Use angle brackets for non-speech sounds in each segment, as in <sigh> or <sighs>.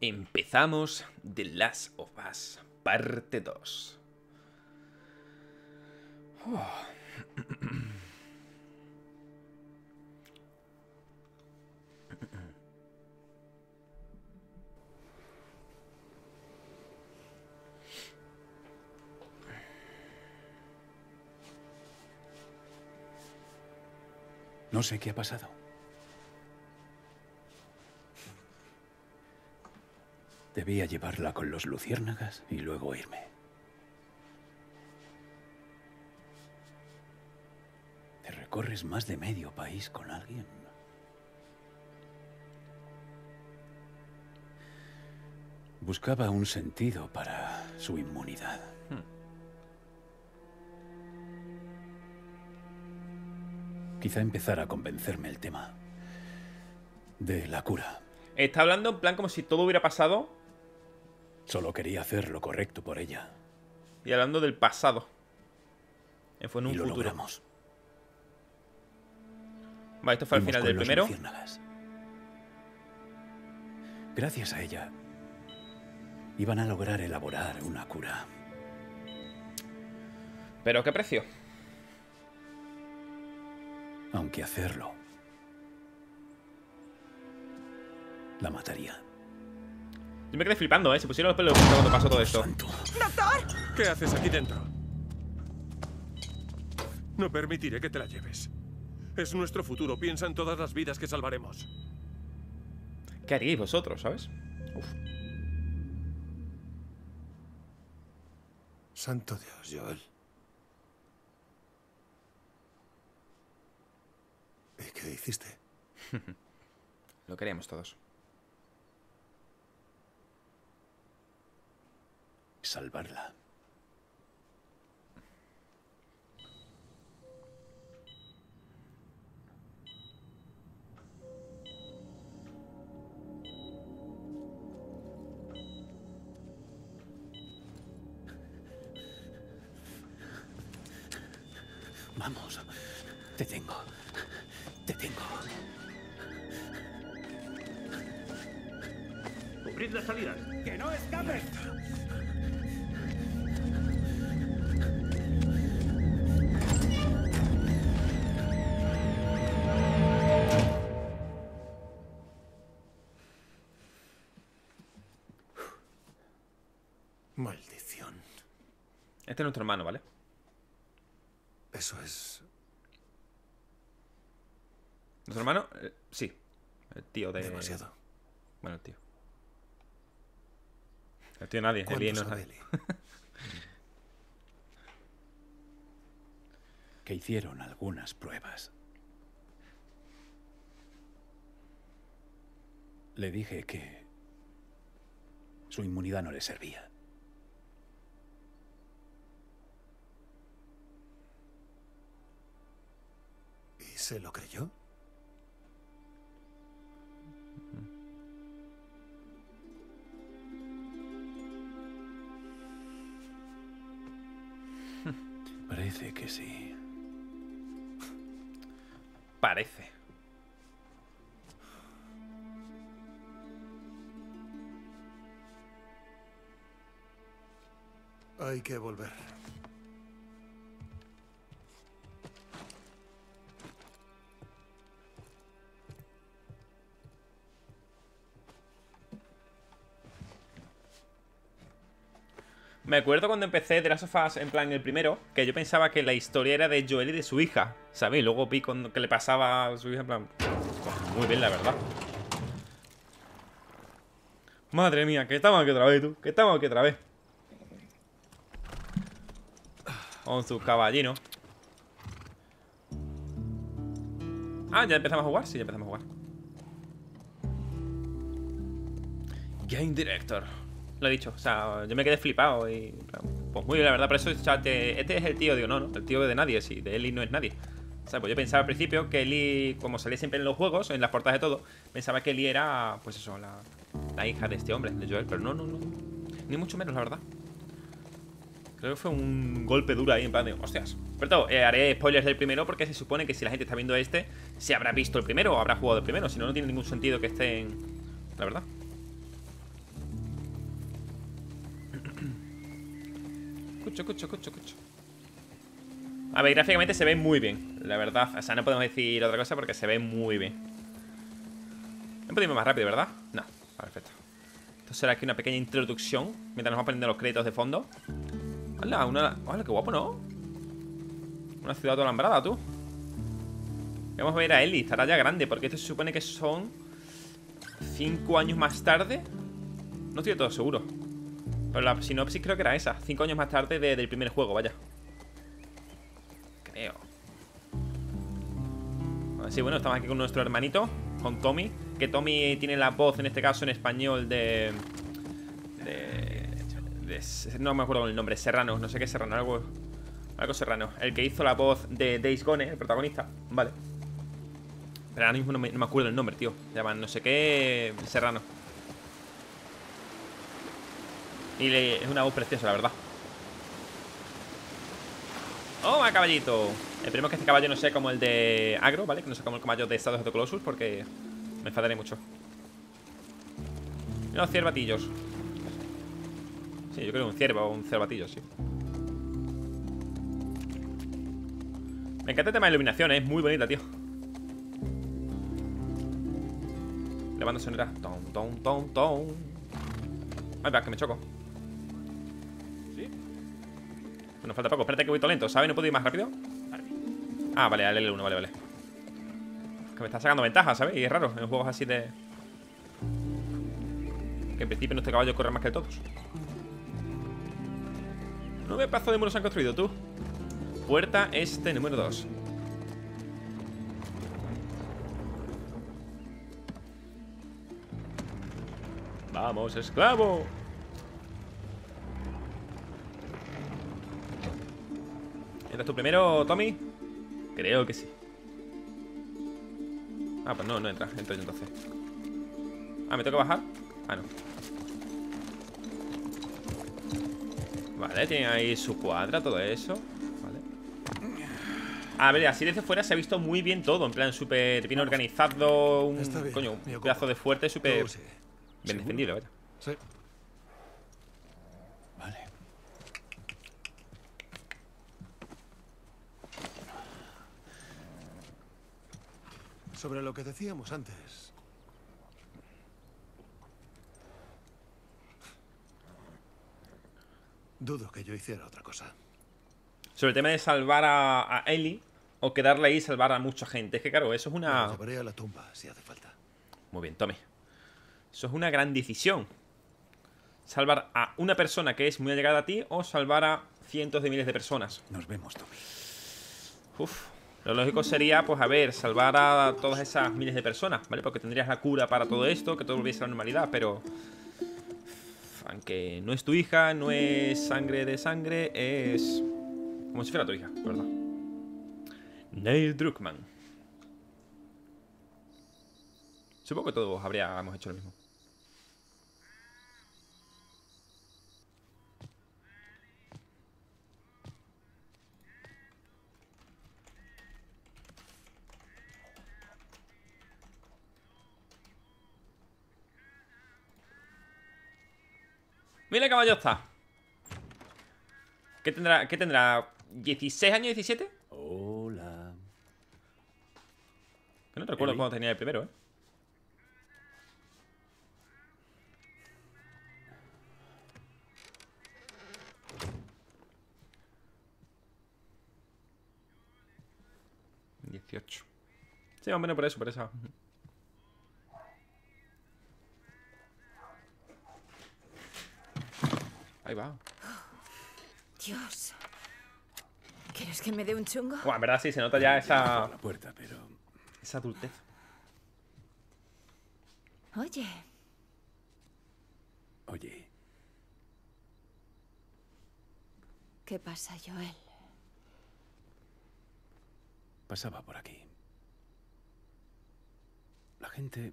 Empezamos The Last of Us, parte 2. No sé qué ha pasado. Debía llevarla con los luciérnagas y luego irme. ¿Te recorres más de medio país con alguien? Buscaba un sentido para su inmunidad. Quizá empezara a convencerme el tema de la cura. Está hablando en plan como si todo hubiera pasado Solo quería hacer lo correcto por ella. y hablando del pasado. Eh, Fue en un y lo futuro. logramos. Vale, esto fue al final del primero. Gracias a ella, iban a lograr elaborar una cura. ¿Pero qué precio? Aunque hacerlo la mataría. Yo me quedé flipando, ¿eh? Se pusieron los pelos de punta cuando pasó todo esto. Santo. ¿Qué haces aquí dentro? No permitiré que te la lleves. Es nuestro futuro. Piensa en todas las vidas que salvaremos. ¿Qué haríais vosotros, sabes? Uf. Santo Dios, Joel. ¿Y qué hiciste? <laughs> Lo queríamos todos. Salvarla. Vamos. Te tengo. Te tengo. Cubrid las salidas. ¡Que no escapen! Este es nuestro hermano, ¿vale? Eso es... ¿Nuestro hermano? Eh, sí. El tío de... demasiado. Bueno, el tío. El tío nadie. El ¿Cuánto bien no nadie. <laughs> Que hicieron algunas pruebas. Le dije que su inmunidad no le servía. Se lo creyó? <laughs> Parece que sí. <laughs> Parece. Hay que volver. Me acuerdo cuando empecé de las sofás, en plan el primero, que yo pensaba que la historia era de Joel y de su hija, ¿sabes? Y luego vi con, que le pasaba a su hija, en plan... muy bien, la verdad. Madre mía, que estamos aquí otra vez, tú. Que estamos aquí otra vez. Con su caballino. Ah, ¿ya empezamos a jugar? Sí, ya empezamos a jugar. Game Director. Lo he dicho, o sea, yo me quedé flipado y... Pues muy la verdad, por eso, o sea, te- este es el tío, digo, no, no, el tío de nadie, sí, de Eli no es nadie. O sea, pues yo pensaba al principio que Eli, como salía siempre en los juegos, en las portadas de todo, pensaba que Eli era, pues eso, la, la hija de este hombre, de Joel, pero no, no, no. Ni mucho menos, la verdad. Creo que fue un golpe duro ahí, en plan de, hostias. Pero todo, eh, haré spoilers del primero porque se supone que si la gente está viendo este, se habrá visto el primero o habrá jugado el primero. Si no, no tiene ningún sentido que estén. La verdad. Escucho, escucho, escucho, escucho. A ver, gráficamente se ve muy bien, la verdad. O sea, no podemos decir otra cosa porque se ve muy bien. No podemos ir más rápido, ¿verdad? No, perfecto. Esto será aquí una pequeña introducción mientras nos vamos poniendo los créditos de fondo. Hola, una. Hola, qué guapo, ¿no? Una ciudad alambrada, tú. Vamos a ver a Ellie, estará ya grande, porque esto se supone que son. Cinco años más tarde. No estoy todo seguro. Pero la sinopsis creo que era esa. Cinco años más tarde de- del primer juego, vaya. Creo. Así, bueno, estamos aquí con nuestro hermanito, con Tommy. Que Tommy tiene la voz, en este caso, en español de... De... no me acuerdo el nombre, Serrano, no sé qué Serrano, algo... Algo Serrano. El que hizo la voz de Days Gone, el protagonista. Vale. Pero ahora mismo no me, no acuerdo el nombre, tío. Llaman no sé qué Serrano. Y es una voz preciosa, la verdad. ¡Oh, caballito! Esperemos que este caballo no sea como el de Agro, ¿vale? Que no sea como el caballo de Estados de Colossus, porque me enfadaré mucho. Los ciervatillos. Sí, yo creo un ciervo o un cervatillo, sí. Me encanta el tema de iluminación, ¿eh? es muy bonita, tío. La banda sonora. Tom, tom, tom, tom. Ay, va, que me choco. Bueno, falta poco. Espérate que voy todo lento, ¿sabes? ¿No puedo ir más rápido? Ah, vale, al L1, vale, vale. Que me está sacando ventaja, ¿sabes? Y es raro, en juegos así de... Que en principio nuestro caballo corre más que todos. No me de muros han construido, tú. Puerta este número 2. Vamos, esclavo. ¿Entras tú primero, Tommy? Creo que sí. Ah, pues no, no entra. Entro yo entonces. Ah, ¿me tengo que bajar? Ah, no. Vale, tiene ahí su cuadra, todo eso. Vale. A ver, así desde fuera se ha visto muy bien todo. En plan, súper bien organizado. Un, bien, coño, un pedazo de fuerte, súper bien defendido, vaya. Sí. Sobre lo que decíamos antes. Dudo que yo hiciera otra cosa. Sobre el tema de salvar a, a Ellie o quedarle ahí y salvar a mucha gente. Es que, claro, eso es una. la llevaré a la tumba si hace falta. Muy bien, Tommy. Eso es una gran decisión. Salvar a una persona que es muy allegada a ti o salvar a cientos de miles de personas. Nos vemos, Tommy. Uf. Lo lógico sería, pues, a ver, salvar a todas esas miles de personas, ¿vale? Porque tendrías la cura para todo esto, que todo volviese a la normalidad, pero. Aunque no es tu hija, no es sangre de sangre, es. Como si fuera tu hija, ¿verdad? Neil Druckmann. Supongo que todos habríamos hecho lo mismo. Mira, caballo está. ¿Qué tendrá? ¿Qué tendrá? ¿16 años, 17? Hola. Que no recuerdo cuándo tenía el primero, ¿eh? Dieciocho. Sí, más o menos por eso, por esa. Ahí va. Dios. ¿Quieres que me dé un chungo? Buah, en verdad sí, se nota ya esa, la puerta, pero esa adultez. Oye, oye, ¿qué pasa, Joel? pasaba por aquí. La gente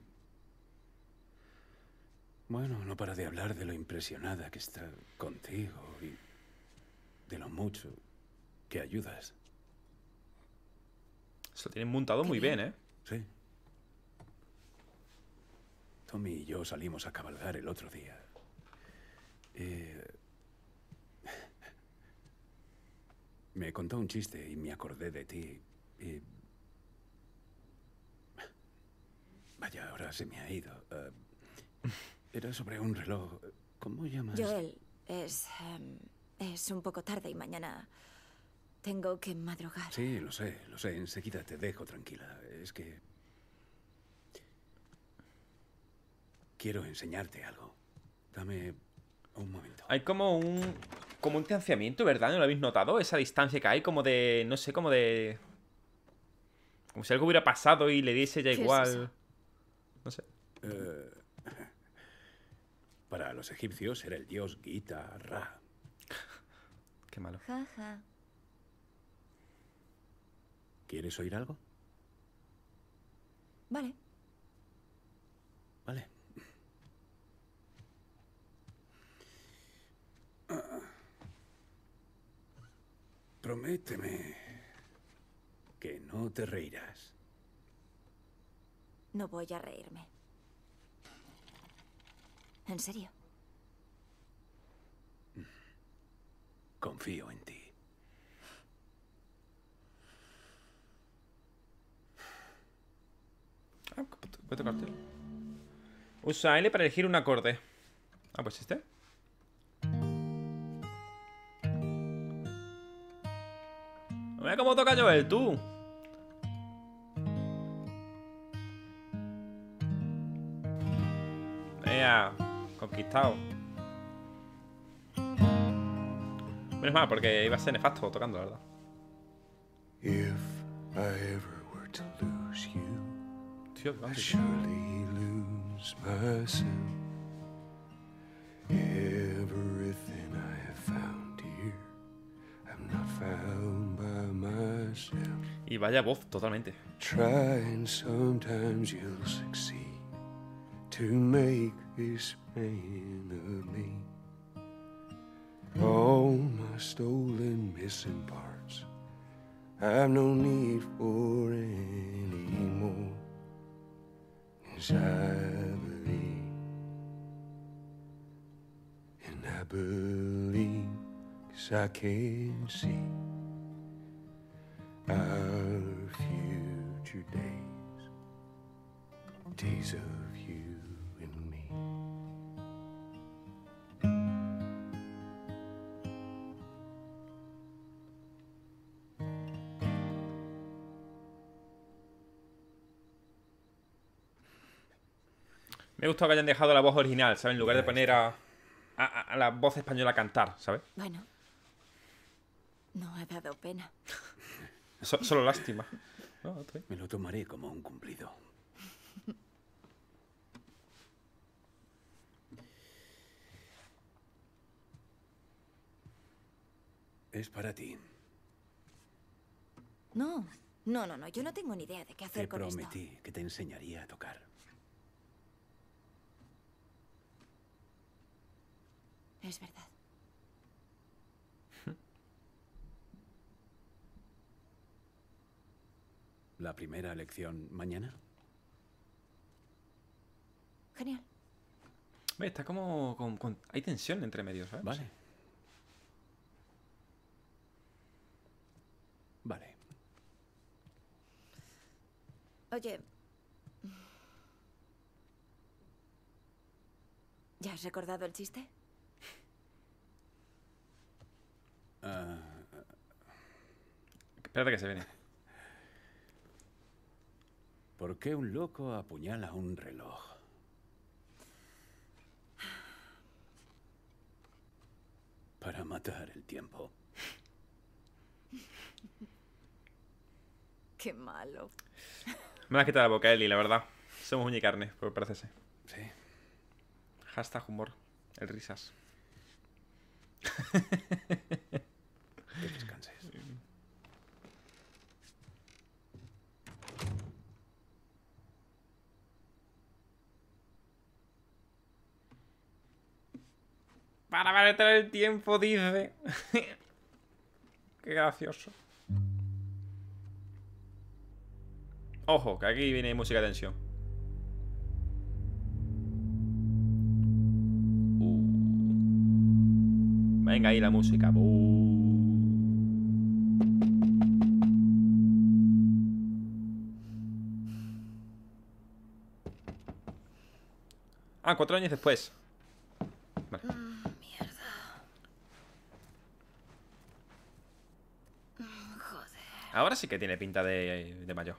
bueno, no para de hablar de lo impresionada que está contigo y de lo mucho que ayudas. Se lo tienen montado muy bien, ¿eh? Sí. Tommy y yo salimos a cabalgar el otro día. Eh, <laughs> me contó un chiste y me acordé de ti. Y... Vaya, ahora se me ha ido. Ah, era sobre un reloj. ¿Cómo llamas? Joel, es. em, es un poco tarde y mañana. Tengo que madrugar. Sí, lo sé, lo sé. Enseguida te dejo tranquila. Es que... Quiero enseñarte algo. Dame un momento. Hay como un. Como un distanciamiento, ¿verdad? ¿No lo habéis notado? Esa distancia que hay, como de. No sé, como de. Como si algo hubiera pasado y le diese ya ¿Qué es igual. No sé. Eh, para los egipcios era el dios Gita Ra. <laughs> Qué malo. Ja, ja. ¿Quieres oír algo? Vale. Vale. Ah. Prométeme que no te reirás. No voy a reírme. ¿En serio? Confío en ti. Ah, puede tocarte. Usa L para elegir un acorde. Ah, pues este. Mira cómo toca Joel, tú. Ea, conquistado. Menos mal, porque iba a ser nefasto tocando, la verdad. If I ever were to lose you, Tío, I surely lose myself. Everything I have found here, I'm not found by myself. Y vaya voz, totalmente. Try and sometimes you'll succeed to make this man of me. All my stolen missing parts, I've no need for any more. As I believe, and I believe, 'cause I can see our future days, days of Me ha gustado que hayan dejado la voz original, ¿sabes? En lugar de poner a, a- a- la voz española a cantar, ¿sabes? Bueno. No ha dado pena. So- solo lástima. No, bien. Me lo tomaré como un cumplido. Es para ti. No, no, no, no. Yo no tengo ni idea de qué hacer Te con esto. prometí que te enseñaría a tocar. Es verdad. ¿La primera lección mañana? Genial. Ve, Está como, con- con- Hay tensión entre medios, ¿sabes? Vale. Vale. Oye. ¿Ya has recordado el chiste? Ah, Espérate que se viene. ¿Por qué un loco apuñala un reloj? Para matar el tiempo. <laughs> Qué malo. Me la has quitado la boca, Eli, la verdad. Somos uña y carne, pues parece ser. Sí. Hashtag humor. El risas. <laughs> Para meter el tiempo, dice. <laughs> Qué gracioso. Ojo, que aquí viene música de tensión. Uh. Venga ahí la música. Ah, cuatro años después. Ahora sí que tiene pinta de, de mayor.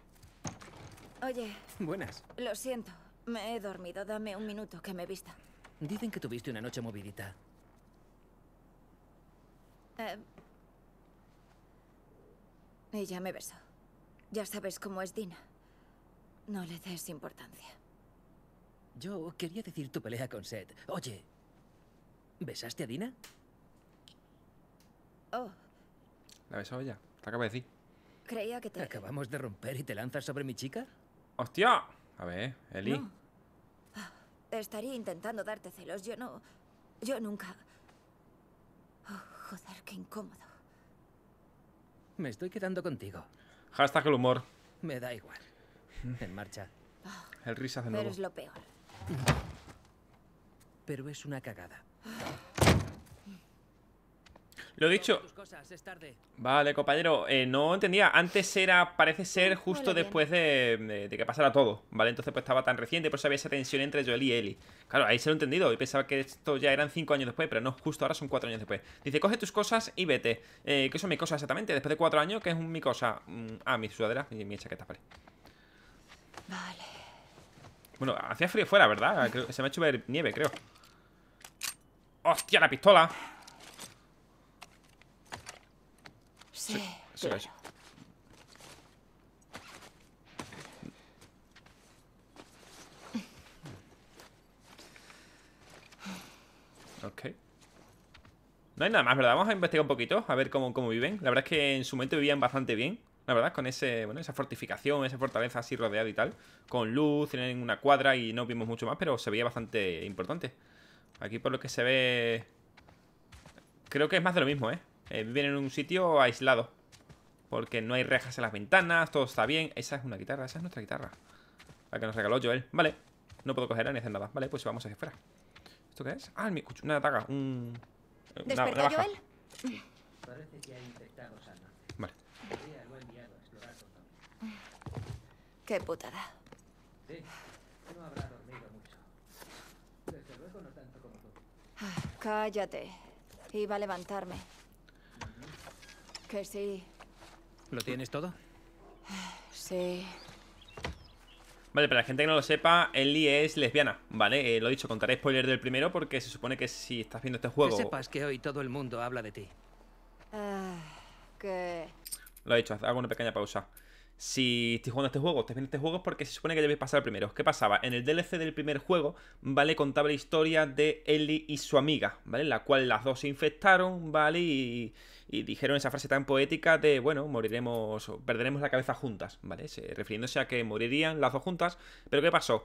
Oye, Buenas. lo siento. Me he dormido. Dame un minuto que me vista. Dicen que tuviste una noche movidita. Eh, Ella me besó. Ya sabes cómo es Dina. No le des importancia. Yo quería decir tu pelea con Seth. Oye, ¿besaste a Dina? Oh, La besó ella. Te acabo de decir. Creía que te... ¿Acabamos de romper y te lanzas sobre mi chica? ¡Hostia! A ver, Eli. No. Ah, Estaría intentando darte celos. Yo no... Yo nunca... Oh, joder, qué incómodo. Me estoy quedando contigo. Hashtag el humor. Me da igual. En marcha. El risas de Pero nuevo. es lo peor. Pero es una cagada. Lo dicho. Vale, compañero. eh, no entendía. Antes era, parece ser, justo después de, de- de que pasara todo. ¿Vale? Entonces pues estaba tan reciente, por eso había esa tensión entre Joel y Ellie. Claro, ahí se lo he entendido. Y pensaba que esto ya eran cinco años después, pero no, justo ahora son cuatro años después. Dice, coge tus cosas y vete. Eh, ¿Qué son mis cosas exactamente? Después de cuatro años, ¿qué es un- mi cosa? Mm, ah, mi sudadera y mi chaqueta, vale. Vale. Bueno, hacía frío fuera, ¿verdad? Creo- se me ha hecho ver nieve, creo. ¡Hostia, la pistola! Sí, Eso claro. Ok. No hay nada más, ¿verdad? Vamos a investigar un poquito, a ver cómo, cómo viven. La verdad es que en su momento vivían bastante bien. La verdad, con ese, bueno, esa fortificación, esa fortaleza así rodeada y tal. Con luz, tienen una cuadra y no vimos mucho más, pero se veía bastante importante. Aquí por lo que se ve... Creo que es más de lo mismo, ¿eh? Eh, viven en un sitio aislado. Porque no hay rejas en las ventanas, todo está bien. Esa es una guitarra, esa es nuestra guitarra. La que nos regaló Joel. Vale. No puedo cogerla ni hacer nada. Vale, pues vamos hacia afuera. ¿Esto qué es? Ah, mi- escucho, una daga. Un... Una, ¿Despertó navaja. Joel? Parece que ha infectado Sana. Vale. Qué putada. Sí, no habrá dormido mucho. Desde luego no tanto como tú. Ah, Cállate. Iba a levantarme. Que sí, ¿Lo tienes todo? sí. Vale, para la gente que no lo sepa, Ellie es lesbiana. Vale, eh, lo he dicho, contaré spoiler del primero porque se supone que si estás viendo este juego... Que sepas que hoy todo el mundo habla de ti. Ah, que... Lo he dicho, hago una pequeña pausa. Si estoy jugando este juego, estás viendo este juego porque se supone que debes pasar primero. ¿Qué pasaba? En el DLC del primer juego, ¿vale? Contaba la historia de Ellie y su amiga, ¿vale? La cual las dos se infectaron, ¿vale? Y, y dijeron esa frase tan poética de, bueno, moriremos, o perderemos la cabeza juntas, ¿vale? Se- refiriéndose a que morirían las dos juntas. Pero ¿qué pasó?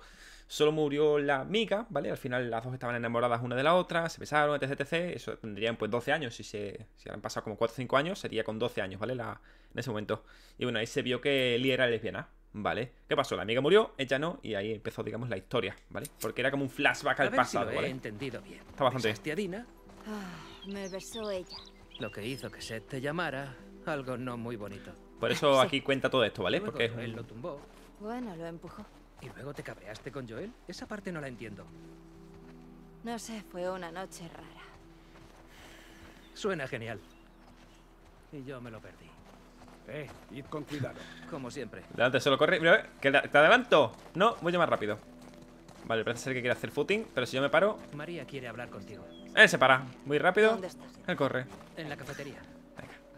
Solo murió la amiga, ¿vale? Al final las dos estaban enamoradas una de la otra, se besaron, etc, etc. Eso tendrían pues 12 años, si se si han pasado como 4 o 5 años, sería con 12 años, ¿vale? La, en ese momento. Y bueno, ahí se vio que Lee era lesbiana, ¿vale? ¿Qué pasó? La amiga murió, ella no, y ahí empezó, digamos, la historia, ¿vale? Porque era como un flashback A al ver pasado, si lo he ¿vale? entendido bien. Está bastante bien. Dina, ah, me besó ella. lo que hizo que Seth te llamara algo no muy bonito. Por eso Sí. <laughs> aquí cuenta todo esto, ¿vale? Luego Porque es un- lo tumbó Bueno, lo empujó. Y luego te cabreaste con Joel. Esa parte no la entiendo. No sé, fue una noche rara. Suena genial. Y yo me lo perdí. Eh, id con cuidado. Como siempre. Delante solo corre. Mira, que te adelanto. No, voy a más rápido. Vale, parece ser que quiere hacer footing, pero si yo me paro, María quiere hablar contigo. él se para. Muy rápido. ¿Dónde estás? Él corre. En la cafetería.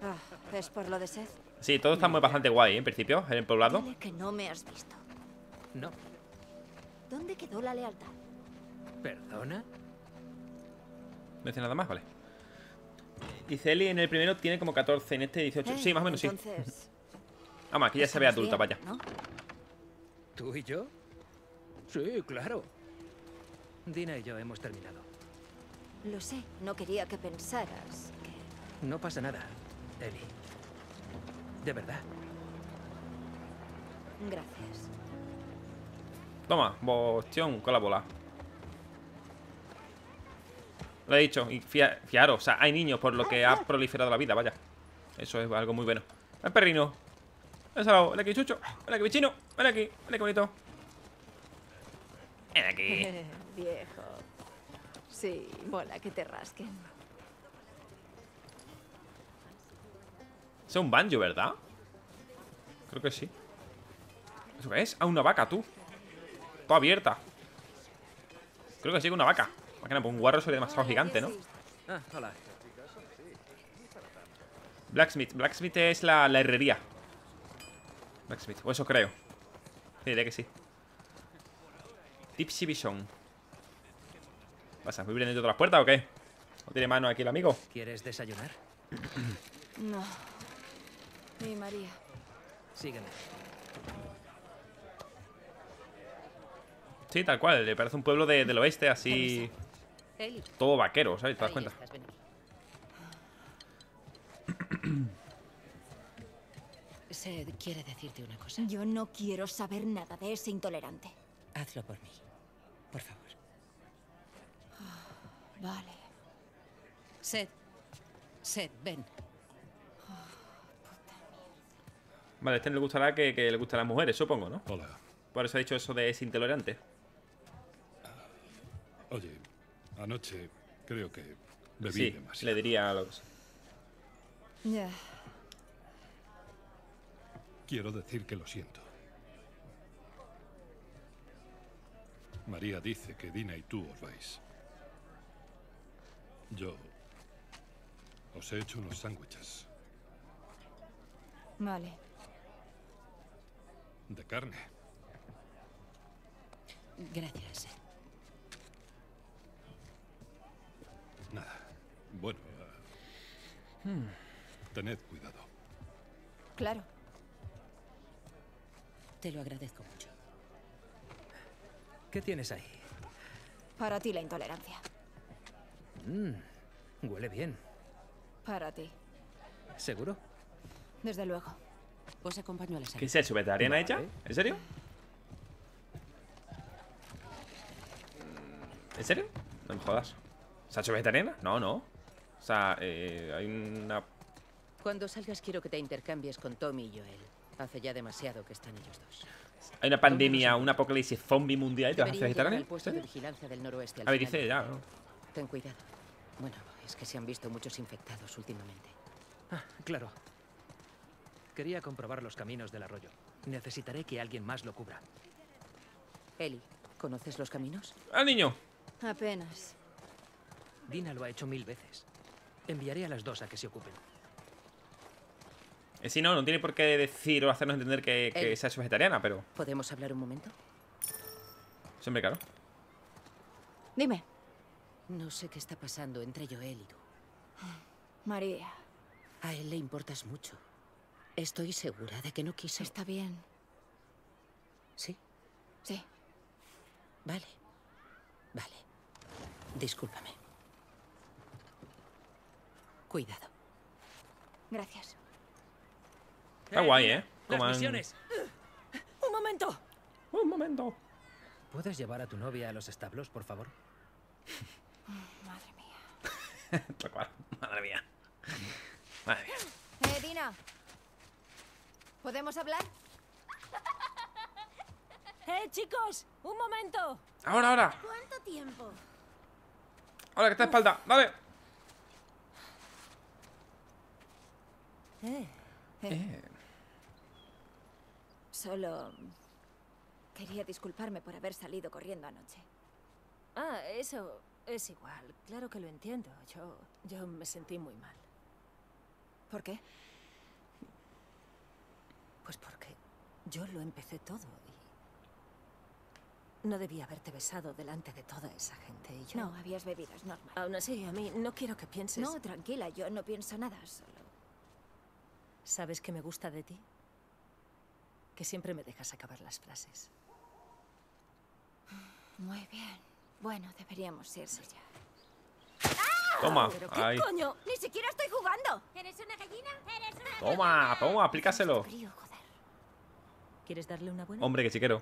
Ah, ¿Es por lo de Seth? Sí, todo está muy bastante guay, ¿eh? en principio, en el poblado. Dile que no me has visto. No. ¿Dónde quedó la lealtad? ¿Perdona? No dice nada más, vale. Dice Eli en el primero tiene como 14, en este 18. Eh, sí, más o menos sí. Entonces, <laughs> Vamos, aquí ya se ve adulta, vaya. ¿Tú y yo? Sí, claro. Dina y yo hemos terminado. Lo sé, no quería que pensaras que... No pasa nada, Eli. De verdad. Gracias. Toma, bostión con la bola. Lo he dicho, y fia- fiaros, o sea, hay niños por lo que ha proliferado la vida, vaya. Eso es algo muy bueno. El perrino. El salado, ven aquí, chucho. Ven aquí, bichino. Ven aquí, ven aquí, bonito. Ven aquí. <laughs> Viejo. Sí, mola que te rasquen. Es un banjo, ¿verdad? Creo que sí. ¿Eso qué es? Ah, una vaca, tú. Toda abierta. Creo que sí, que una vaca. Máquina, pues un guarro sería demasiado gigante, ¿no? Ah, hola. Blacksmith. Blacksmith es la, la herrería. Blacksmith. O eso creo. Sí, diré que sí. Tipsy Bison. ¿Pasa? ¿Voy abriendo todas las puertas o qué? ¿No tiene mano aquí el amigo? ¿Quieres desayunar? No. Mi María. Sígueme. Sí, tal cual. Le parece un pueblo de- del oeste, así. Todo vaquero, ¿sabes? ¿Te das cuenta? <clears throat> Sed quiere decirte una cosa. Yo no quiero saber nada de ese intolerante. Hazlo por mí. Por favor. <sighs> Vale. Sed. Sed, ven. Vale, a este no le gustará que, que le gustan las mujeres, supongo, ¿no? Hola. Por eso ha dicho eso de es intolerante. Oye, anoche creo que bebí Sí, demasiado. le diría que sea. Ya. Quiero decir que lo siento. María dice que Dina y tú os vais. Yo os he hecho unos sándwiches Vale. de carne. Gracias, Nada. Bueno. ah, Tened cuidado. Claro. Te lo agradezco mucho. ¿Qué tienes ahí? Para ti la intolerancia. Huele bien. Para ti. ¿Seguro? Desde luego. Os acompaño a la ¿Qué salida. es eso? ¿Vegetariana Vale. hecha? ¿En serio? ¿En serio? No me jodas. ¿Se ha hecho vegetariana? No, no. O sea, eh, hay una... Cuando salgas quiero que te intercambies con Tommy y Joel. Hace ya demasiado que están ellos dos. Hay una pandemia, un apocalipsis zombie mundial y te vas a hacer vegetariana. al ¿En puesto de vigilancia del noroeste al A ver, dice ya. ¿no? Ten cuidado. Bueno, es que se han visto muchos infectados últimamente. Ah, claro. Quería comprobar los caminos del arroyo. Necesitaré que alguien más lo cubra. Eli, ¿conoces los caminos? ¡Al niño! Apenas. Dina lo ha hecho mil veces. Enviaré a las dos a que se ocupen. Eh, sí, no, no tiene por qué decir o hacernos entender que, que Él. se ha hecho vegetariana, pero... ¿Podemos hablar un momento? Siempre claro. Dime, No sé qué está pasando entre Joel y tú. María. A él le importas mucho. Estoy segura de que no quiso. Está bien. ¿Sí? Sí. Vale. Vale. Discúlpame. Cuidado. Gracias. Está guay, ¿eh? ¡Las misiones! ¡Un momento! Un momento. ¿Puedes llevar a tu novia a los establos, por favor? Madre mía. <laughs> Madre mía. Madre mía. Eh, Dina. ¿Podemos hablar? <laughs> ¡Eh, chicos! ¡Un momento! Ahora, ahora. ¿Cuánto tiempo? Ahora que está espalda. Dale. Eh, Eh, Solo... Quería disculparme por haber salido corriendo anoche. Ah, eso es igual. Claro que lo entiendo. Yo, yo me sentí muy mal. ¿Por qué? Pues porque yo lo empecé todo y... No debía haberte besado delante de toda esa gente y yo... No, habías bebido, es normal. Aún así, a mí no quiero que pienses... No, tranquila, yo no pienso nada, solo... ¿Sabes qué me gusta de ti? Que siempre me dejas acabar las frases. Muy bien. Bueno, deberíamos irse ya. Toma. ¿Pero qué Ahí. coño? ¡Ni siquiera estoy jugando! ¿Eres una gallina? ¿Eres una Toma, toma, aplícaselo. Frío, joder. ¿Quieres darle una buena? Hombre, que chiquero.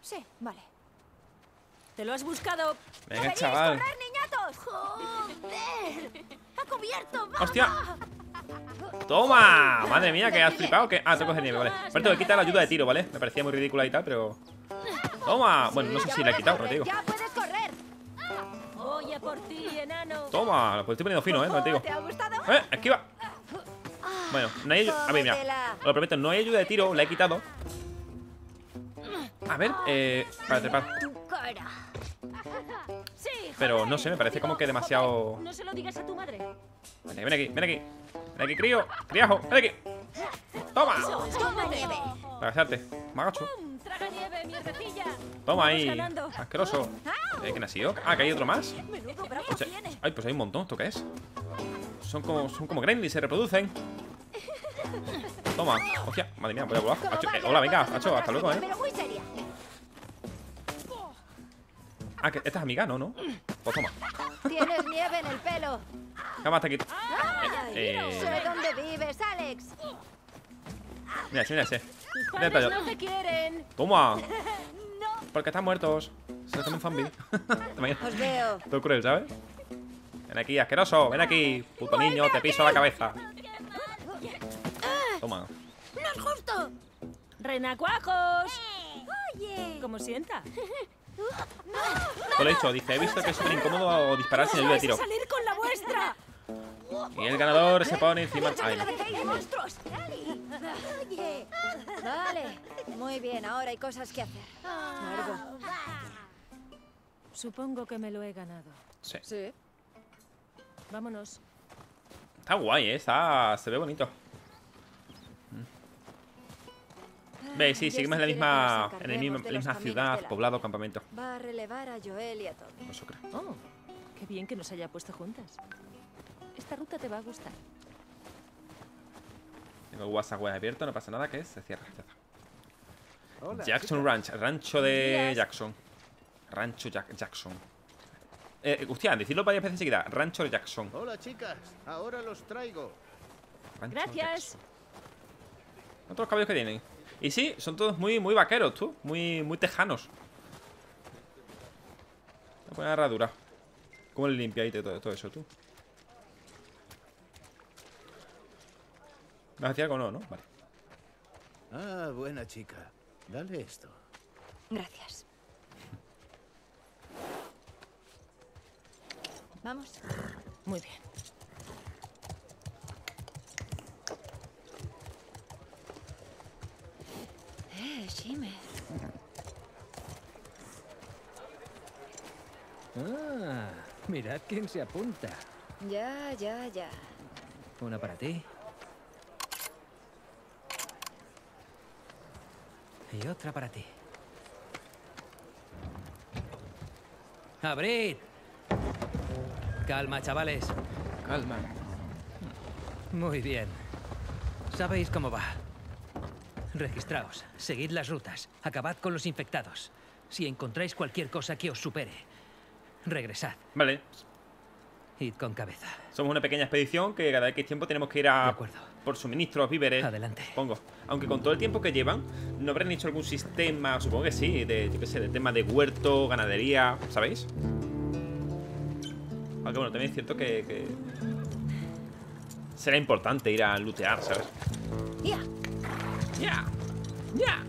Sí, vale. ¡Te lo has buscado! Venga, chaval. ¡Correr, niñatos! ¡Joder! ¡Ha cubierto! ¡Va! ¡Hostia! ¡Toma! Madre mía, que has flipado. que Ah, te coges nieve, vale. Por cierto, que quita la ayuda de tiro, ¿vale? Me parecía muy ridícula y tal, pero. Toma. Bueno, no sé si la he quitado, correr, te digo. Toma, pues estoy poniendo fino, eh, no te digo. ¡Eh! ¡Esquiva! Bueno, no hay ayuda. A ver, mira. Os lo prometo, no hay ayuda de tiro, la he quitado. A ver, eh. Para trepar. Pero no sé, me parece como que demasiado. No se lo digas a tu madre. Vale, ven aquí, ven aquí. Ven aquí, crío. Criajo, ven aquí. Toma. Besarte. Me agacho. Toma ahí. Asqueroso. Eh, ¿Quién ha sido? Ah, que hay otro más. Ay, pues hay un montón. ¿Esto qué es? Son como, son como gremlins, se reproducen. Toma. Hostia, madre mía, voy a volar. Eh, hola, venga, se hasta luego, eh. Ah, que esta es amiga, ¿no? ¿No? Pues toma. Tienes nieve en el pelo. Cama hasta aquí. Ay, Eh. Sé dónde vives, Alex. Mira, sí, mira ese. Tus Mira, padres tallo. no te quieren. Toma. <laughs> Porque están muertos. Se come un zombie. <laughs> Os veo. Todo cruel, ¿sabes? Ven aquí, asqueroso. Ven aquí. Puto niño, te piso la cabeza. Toma. ¡No es justo! ¡Renacuajos! Oye. ¿Cómo sienta? <laughs> Te lo he dicho, dice, he visto que es súper incómodo disparar sin ayuda de tiro. salir con la vuestra! Y el ganador se pone encima. ¡Échame Ay! Oye. Vale. Muy bien, ahora hay cosas que hacer. Largo. Supongo que me lo he ganado. Sí. Sí. Vámonos. Está guay, ¿eh? Está... Se ve bonito. Ve, sí, seguimos en la misma, en el mismo- de la misma ciudad, de la- poblado, campamento. Va a relevar a Joel y a Tommy. Creo. Oh, qué bien que nos haya puesto juntas. Esta ruta te va a gustar. Tengo el WhatsApp web abierto, no pasa nada, que se cierra. ya está. Hola, Jackson chicas. Ranch, rancho de. Jackson. Rancho Jack- Jackson. Eh, hostia, decirlo varias veces seguida. Rancho Jackson. Hola chicas, ahora los traigo. Rancho Gracias. Jackson. Otros caballos que tienen. Y sí, son todos muy, muy vaqueros, tú. Muy, muy tejanos. Voy a poner herradura. ¿Cómo le limpiáis todo, todo eso, tú? ¿Me hacía algo no, no? Vale. Ah, buena chica. Dale esto. Gracias. Vamos. Muy bien. Eh, Shimmer. Ah, mirad quién se apunta. Ya, ya, ya. Una para ti. Y otra para ti. ¡Abrid! Calma, chavales. Calma. Muy bien. Sabéis cómo va. Registraos, seguid las rutas, acabad con los infectados. Si encontráis cualquier cosa que os supere, regresad. Vale. Id con cabeza. Somos una pequeña expedición que cada X tiempo tenemos que ir a De acuerdo. por suministros, víveres. Adelante. Pongo. Aunque con todo el tiempo que llevan, no habrán hecho algún sistema, supongo que sí, de, yo qué sé, de tema de huerto, ganadería, ¿sabéis? Aunque bueno, también es cierto que, que será importante ir a lootear, ¿sabes? Ya. ¡Ya! ¡Ya!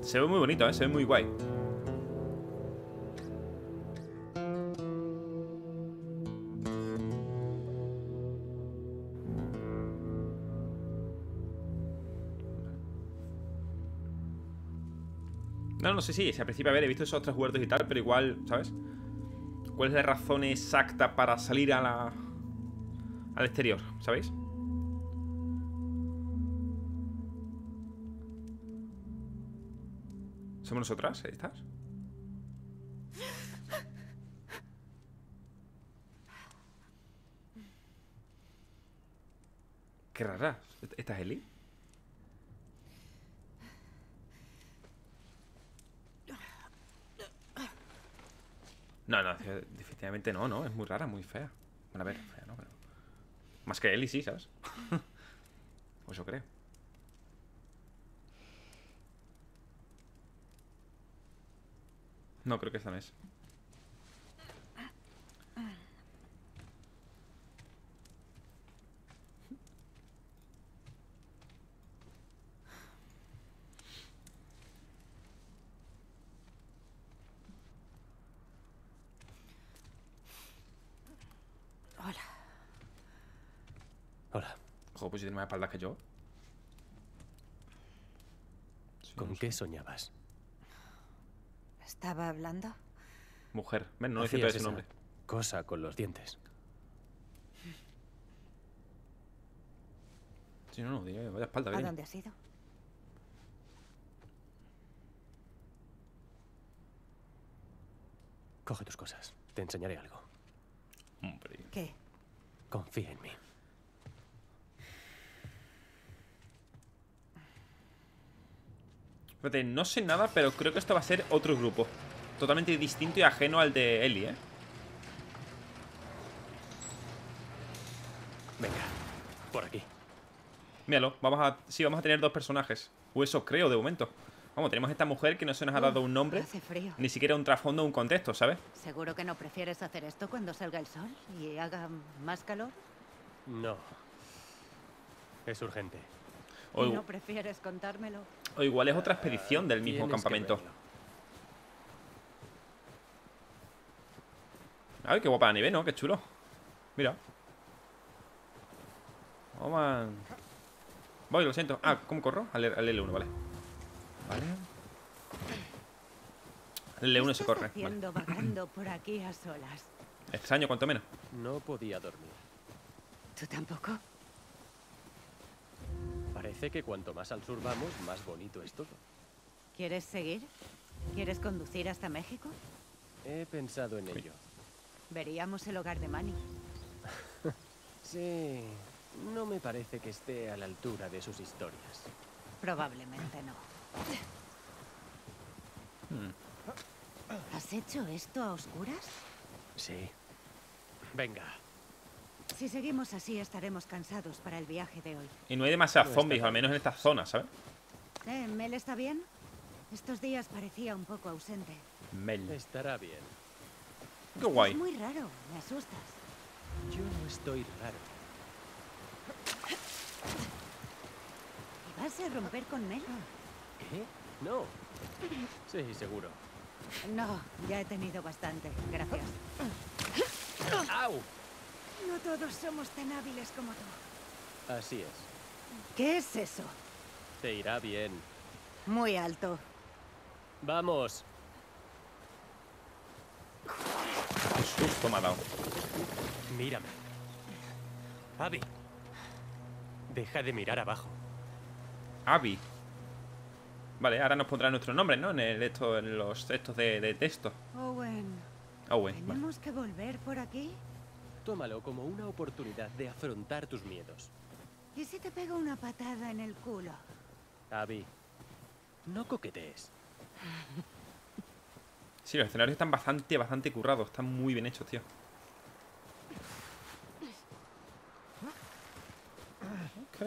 Se ve muy bonito, ¿eh? Se ve muy guay. No, no sé si, si al principio, a ver, he visto esos otros huertos y tal, pero igual, ¿sabes? ¿Cuál es la razón exacta para salir a la... al exterior, ¿sabéis? ¿Somos nosotras? ¿Estas? Qué rara. ¿Esta es Eli? No, no, definitivamente no, no. Es muy rara, muy fea. Bueno, a ver, fea, ¿no? Pero... Más que Eli, sí, ¿sabes? <laughs> Pues eso creo. No, creo que esta no es. Joder, pues si tiene más espaldas que yo. ¿Con qué soñabas? ¿Estaba hablando? Mujer. Ven, no su esa nombre. Cosa con los dientes. Sí, no, no, diga, vaya espalda ¿A dónde has ido? Coge tus cosas. Te enseñaré algo. Hombre. ¿Qué? Confía en mí. Fíjate, no sé nada, pero creo que esto va a ser otro grupo. Totalmente distinto y ajeno al de Ellie, ¿eh? Venga, por aquí. Míralo, vamos a... Sí, vamos a tener dos personajes. O eso creo, de momento. Vamos, tenemos esta mujer que no se nos ha dado un nombre. Hace frío. Ni siquiera un trasfondo o un contexto, ¿sabes? ¿Seguro que no prefieres hacer esto cuando salga el sol y haga más calor? No. Es urgente. O, ¿No prefieres contármelo? O igual es otra expedición del mismo campamento. Ay, qué guapa la nieve, ¿no? Qué chulo. Mira. Oh, man. Voy, lo siento. Ah, ¿cómo corro? Al, al L1, vale. Vale. El L1 se ¿Qué corre. estás Vale. por aquí a solas? Extraño, cuanto menos. No podía dormir. ¿Tú tampoco? Parece que cuanto más al sur vamos, más bonito es todo. ¿Quieres seguir? ¿Quieres conducir hasta México? He pensado en ello. Veríamos el hogar de Manny. <laughs> Sí, no me parece que esté a la altura de sus historias. Probablemente no. Hmm. ¿Has hecho esto a oscuras? Sí. Venga. Si seguimos así estaremos cansados para el viaje de hoy. Y no hay demasiados zombies, al menos en esta zona, ¿sabes? ¿Eh, ¿Mel está bien? Estos días parecía un poco ausente. Mel. Estará bien. Qué guay. Es muy raro, me asustas. Yo no estoy raro. ¿Y vas a romper con Mel? ¿Qué? No. Sí, seguro. No, ya he tenido bastante, gracias. ¡Au! No todos somos tan hábiles como tú. Así es. ¿Qué es eso? Te irá bien. Muy alto. Vamos. Qué susto me ha dado. Mírame. Abby. Deja de mirar abajo. Abby. Vale, ahora nos pondrá nuestro nombre, ¿no? En, el, esto, en los textos de, de texto. Owen, Owen. vale. ¿tenemos que volver por aquí? Tómalo como una oportunidad de afrontar tus miedos. ¿Y si te pego una patada en el culo? Abby, no coquetees. <laughs> Sí, los escenarios están bastante, bastante currados. Están muy bien hechos, tío. Ok.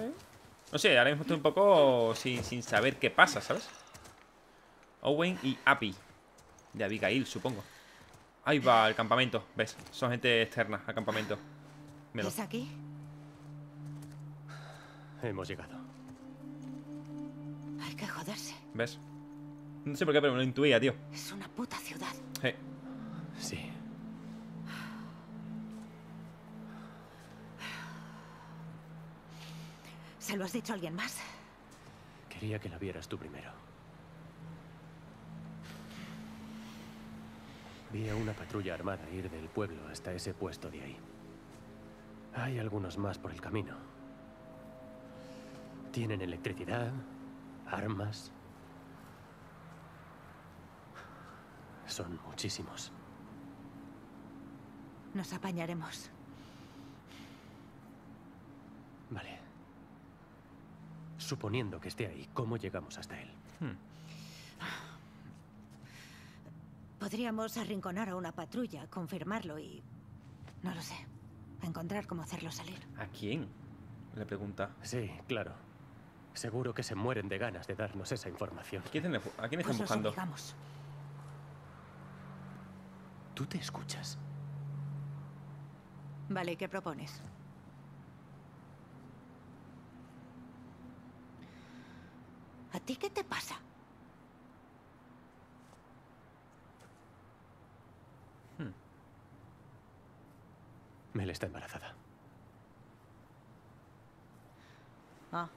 No sé, ahora mismo estoy un poco sin, sin saber qué pasa, ¿sabes? Owen y Abby. De Abigail, supongo. Ahí va el campamento, ¿ves? Son gente externa al campamento. Míralo. ¿Es aquí? Hemos llegado. Hay que joderse. ¿Ves? No sé por qué, pero me lo intuía, tío. Es una puta ciudad. Sí. Sí. ¿Se lo has dicho a alguien más? Quería que la vieras tú primero. Vi a una patrulla armada ir del pueblo hasta ese puesto de ahí. Hay algunos más por el camino. Tienen electricidad, armas. Son muchísimos. Nos apañaremos. Vale. Suponiendo que esté ahí, ¿cómo llegamos hasta él? Hmm. Podríamos arrinconar a una patrulla, confirmarlo y... No lo sé. Encontrar cómo hacerlo salir. ¿A quién? Le pregunta. Sí, claro. Seguro que se mueren de ganas de darnos esa información. ¿A quién, ¿a quién están Pues buscando? obligamos. ¿Tú te escuchas? Vale, ¿y ¿qué propones? ¿A ti qué te pasa? Mel está embarazada. Ah.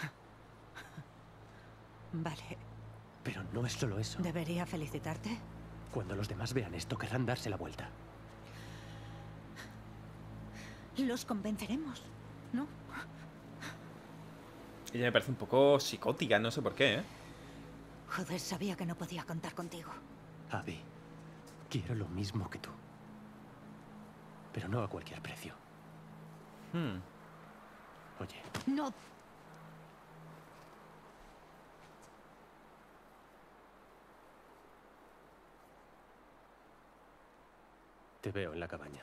<laughs> Vale. Pero no es solo eso. ¿Debería felicitarte? Cuando los demás vean esto, querrán darse la vuelta. Los convenceremos, ¿no? Ella me parece un poco psicótica, no sé por qué, ¿eh? Joder, sabía que no podía contar contigo. Abby, quiero lo mismo que tú. Pero no a cualquier precio. Hmm. Oye, No. te veo en la cabaña.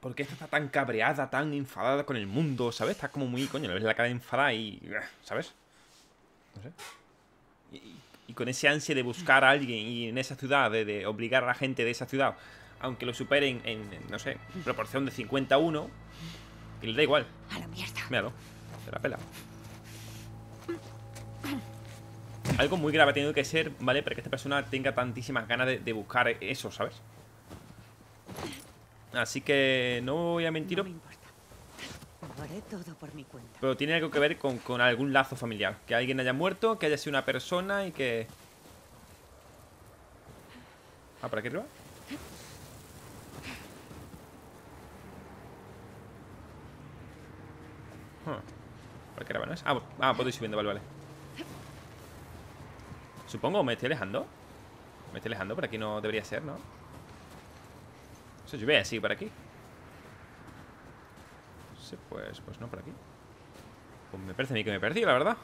¿Por qué esta está tan cabreada, tan enfadada con el mundo? ¿Sabes? Está como muy, coño, le ves la cara enfadada y... ¿Sabes? No sé. Y, y con ese ansia de buscar a alguien y en esa ciudad, de, de obligar a la gente de esa ciudad, aunque lo superen en, no sé, proporción de 51, que le da igual. A la mierda. Míralo, se la pela. Algo muy grave ha tenido que ser, ¿vale? Para que esta persona tenga tantísimas ganas de, de buscar eso, ¿sabes? Así que no voy a mentiros, pero tiene algo que ver con, con algún lazo familiar. Que alguien haya muerto, que haya sido una persona y que... Ah, ¿por aquí arriba? Huh. ¿Por aquí arriba no es? Ah, ah, puedo ir subiendo, vale, vale. Supongo, ¿me estoy alejando? Me estoy alejando, por aquí no debería ser, ¿no? Eso lluvia así por aquí. Pues, pues no por aquí. Pues me parece a mí que me perdí, la verdad.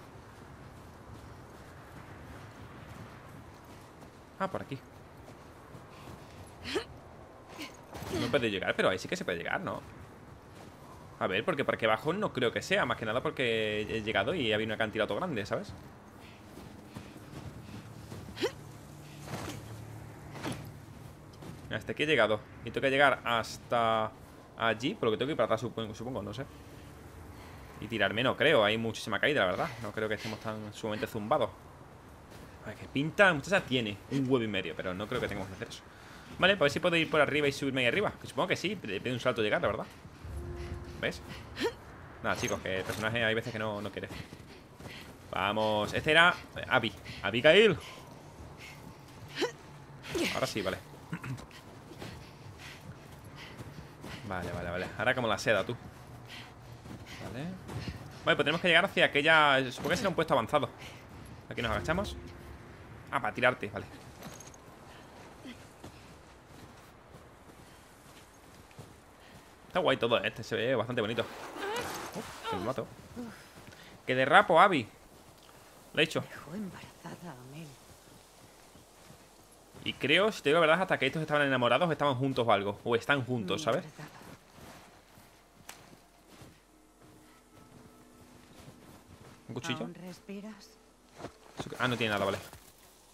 Ah, por aquí. No puede llegar, pero ahí sí que se puede llegar, ¿no? A ver, porque por aquí abajo no creo que sea. Más que nada porque he llegado y había un acantilado grande, ¿sabes? Hasta aquí he llegado. Y tengo que llegar hasta allí. Por lo que tengo que ir para atrás, supongo, no sé. Y tirarme no creo. Hay muchísima caída, la verdad. No creo que estemos tan sumamente zumbados. A ver, que pinta, muchacha tiene un huevo y medio, pero no creo que tengamos que hacer eso. Vale, pues a ver si puedo ir por arriba y subirme ahí arriba. Que supongo que sí, de un salto llegar, la verdad. ¿Ves? Nada, chicos, que el personaje hay veces que no, no quiere. Vamos, este era Abby. Abigail. Ahora sí, vale. Vale, vale, vale. Ahora como la seda, tú. Vale. Vale, pues tenemos que llegar hacia aquella... Supongo que será un puesto avanzado. Aquí nos agachamos. Ah, para tirarte, vale. Está guay todo este, se ve bastante bonito. Uf, que me mato. Que derrapo, Abby. Lo he hecho. Y creo, si te digo la verdad, hasta que estos estaban enamorados, estaban juntos o algo. O están juntos, ¿sabes? Respiras? Ah, no tiene nada, vale.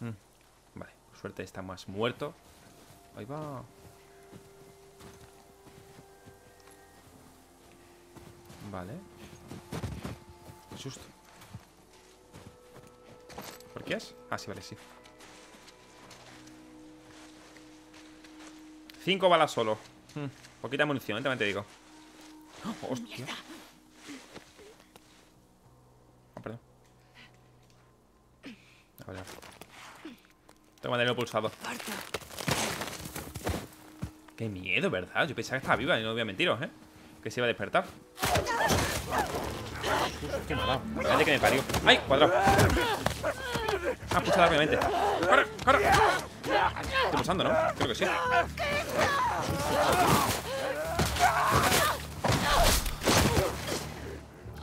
Mm, Vale, por suerte está más muerto. Ahí va. Vale. Qué susto. ¿Por qué es? Ah, sí, vale, sí. Cinco balas solo. Mm, poquita munición, también te digo. Hostia. Ah, perdón. A ver. Tengo mantenerlo pulsado. Qué miedo, ¿verdad? Yo pensaba que estaba viva y no voy a mentiros, ¿eh? Que se iba a despertar. Uf, qué dado. Espérate que me parió. ¡Ay! Cuadrado. Ah, pulsa rápidamente. ¡Corre! ¡Corre! Estoy pulsando, ¿no? Creo que sí.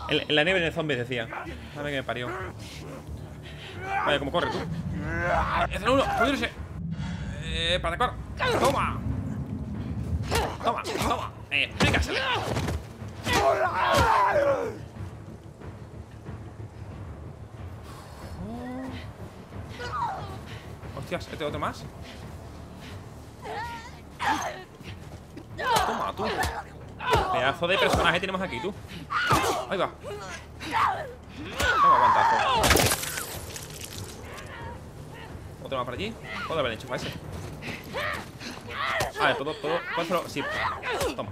En, en la nieve de zombies decía. Dame que me parió. Vaya, como corre tú. ¡Es uno! ¡Pudrirse! Eh, para correr. ¡Toma! ¡Toma! ¡Toma! Eh, explícaselo. Hostias, ¿este otro más? Toma, tú. Pedazo de personaje tenemos aquí, tú. Ahí va. Toma, guantazo otro más por allí. Puedo haber hecho para ese. Vale, puedo, puedo, puedo Sí, toma.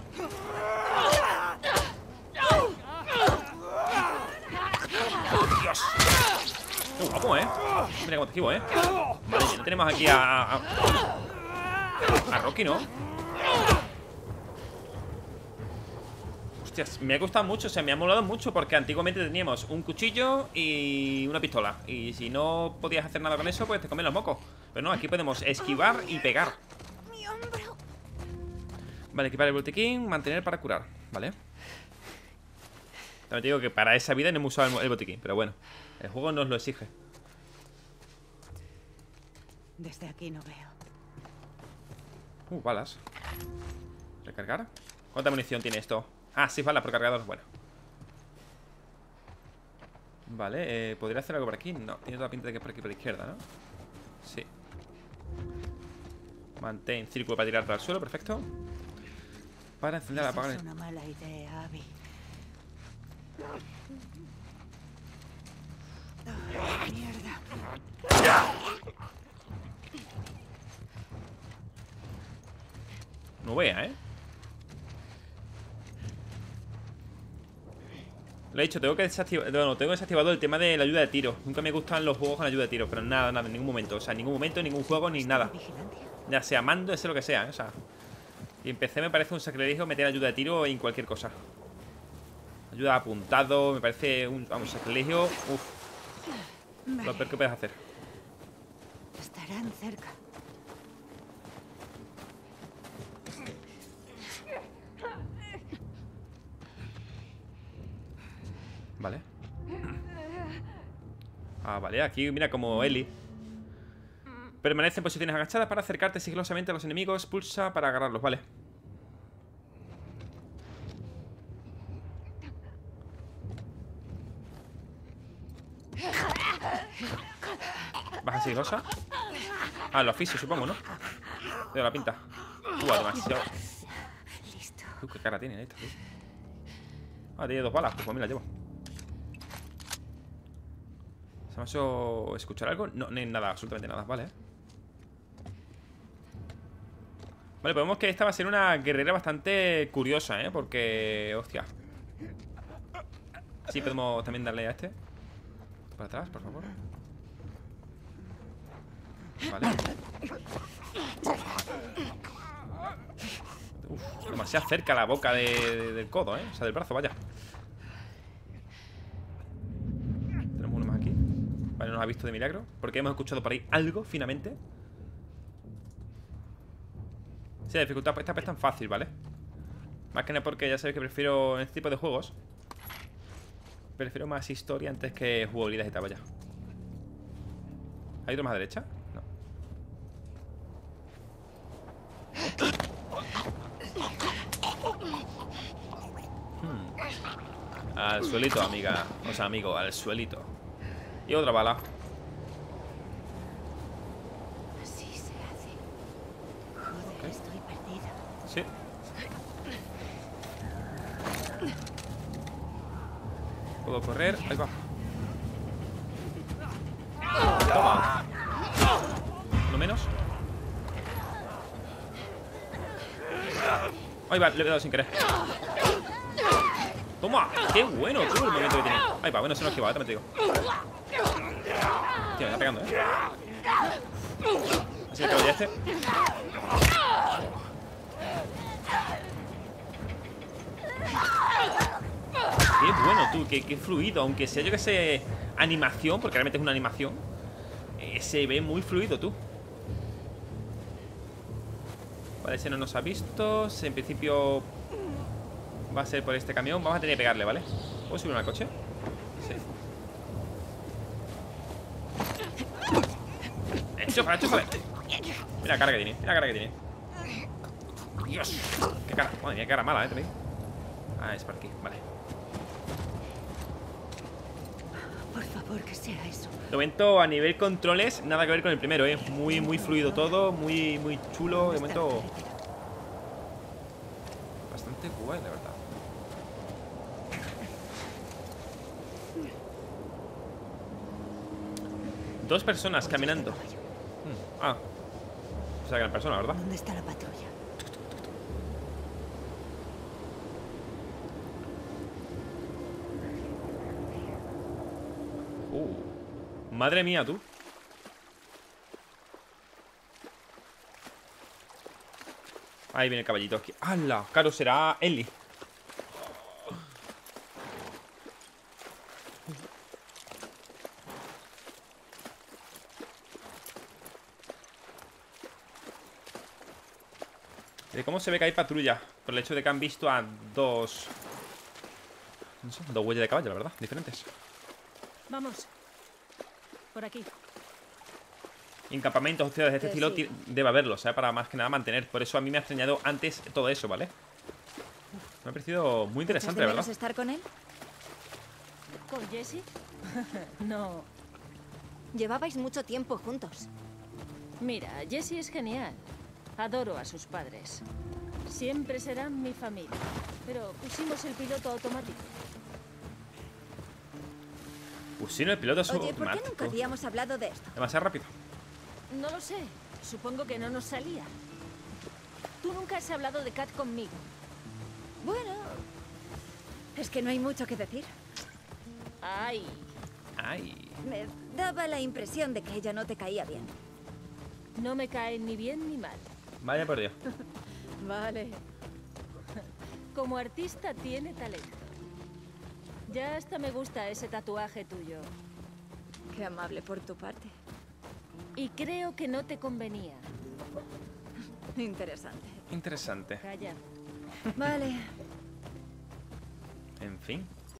Dios. Qué guapo, eh. Mira cómo te esquivo, eh. Vale, ya tenemos aquí a. A, a Rocky, ¿no? Hostias, me ha gustado mucho, o sea, me ha molado mucho porque antiguamente teníamos un cuchillo y una pistola. Y si no podías hacer nada con eso, pues te comen los mocos. Pero no, aquí podemos esquivar y pegar. Vale, equipar el botiquín, mantener para curar. Vale. También te digo que para esa vida no hemos usado el, el botiquín, pero bueno, el juego nos lo exige. Desde aquí no veo. Uh, balas. ¿Recargar? ¿Cuánta munición tiene esto? Ah, sí, balas por cargador. Bueno. Vale, eh, ¿podría hacer algo por aquí? No, tiene toda la pinta de que es por aquí por la izquierda, ¿no? Sí. Mantén círculo para tirar al suelo, perfecto. Para encender, Esa apagar. es el- una mala idea, Abby. Mierda. No vea, ¿eh? Lo he dicho, tengo que desactivar. Bueno, tengo desactivado el tema de la ayuda de tiro. Nunca me gustan los juegos con ayuda de tiro, pero nada, nada, en ningún momento. O sea, en ningún momento, en ningún juego, ni nada. Ya sea mando, sea lo que sea, ¿eh? o sea. Y en me parece un sacrilegio meter ayuda de tiro en cualquier cosa. Ayuda apuntado, me parece un vamos, sacrilegio. Uf, lo peor que puedes hacer. Estarán cerca. Vale. Ah, vale, aquí mira como Eli. Permanece en posiciones agachadas para acercarte sigilosamente a los enemigos. Pulsa para agarrarlos, vale. Baja sigilosa. Ah, lo oficio, supongo, ¿no? Veo la pinta. Uah, demasiado. Uh, qué cara tiene esta, tío. Ah, tiene dos balas, pues mí la llevo. ¿Se me ha hecho escuchar algo? No, ni nada, absolutamente nada, vale. Vale, vemos que esta va a ser una guerrera bastante curiosa, ¿eh? Porque, hostia. Sí, podemos también darle a este. Para atrás, por favor. Vale. Uf, demasiado cerca la boca de- de- del codo, ¿eh? O sea, del brazo, vaya. Tenemos uno más aquí. Vale, no nos ha visto de milagro. Porque hemos escuchado por ahí algo, finamente. Sí, la dificultad esta es tan fácil, ¿vale? Más que nada porque ya sabéis que prefiero en este tipo de juegos. Prefiero más historia antes que jugabilidad y tal, vaya. ¿Hay otro más a derecha? No. Hmm. Al suelito, amiga. O sea, amigo, al suelito. Y otra bala. Así se hace. Joder, estoy perdida. Sí. Puedo correr. Ahí va. Toma. Uno menos. Ahí va, le he dado sin querer. Toma. Qué bueno, tú, el movimiento que tiene. Ahí va, bueno, se lo he esquivado, también te digo. Tío, me está pegando, eh. Así que este. Qué bueno, tú, qué, qué fluido. Aunque sea yo que sé, animación, porque realmente es una animación. eh, se ve muy fluido, tú. Vale, ese no nos ha visto. En principio va a ser por este camión. Vamos a tener que pegarle, ¿vale? ¿Puedo subir al coche? Sí. Mira la cara que tiene, mira la cara que tiene. Dios, qué cara, madre mía, qué cara mala, eh, digo. Ah, es por aquí, vale. Por favor, que sea eso. De momento, a nivel controles, nada que ver con el primero, eh. Muy, muy fluido todo, muy, muy chulo. De momento. Bastante guay, la verdad. Dos personas caminando. Hmm, Ah. O sea, que eran personas, ¿verdad? ¿Dónde está la patrulla? Madre mía, tú. Ahí viene el caballito. aquí. ¡Hala! Claro, será Ellie. ¿De cómo se ve que hay patrulla? Por el hecho de que han visto a dos... No sé, dos huellas de caballo, la verdad, diferentes. Vamos. Por aquí. En campamentos o ciudades de este Eh, estilo debe haberlo, ¿sabes? Para más que nada mantener. Por eso a mí me ha extrañado antes todo eso, ¿vale? Me ha parecido muy ¿Echas interesante, verdad. estar con él? ¿Con Jessie? <laughs> no. Llevabais mucho tiempo juntos. Mira, Jessie es genial. Adoro a sus padres. Siempre serán mi familia. Pero pusimos el piloto automático. No, el piloto Oye, ¿por qué nunca habíamos hablado de esto? Demasiado rápido. No lo sé. Supongo que no nos salía. Tú nunca has hablado de Kat conmigo. Bueno, es que no hay mucho que decir. Ay, Ay. Me daba la impresión de que ella no te caía bien. no me cae ni bien ni mal. Vaya por Dios. <laughs> Vale. Como artista tiene talento. Ya hasta me gusta ese tatuaje tuyo. Qué amable por tu parte. Y creo que no te convenía. Interesante. Interesante. Calla. Vale. En fin.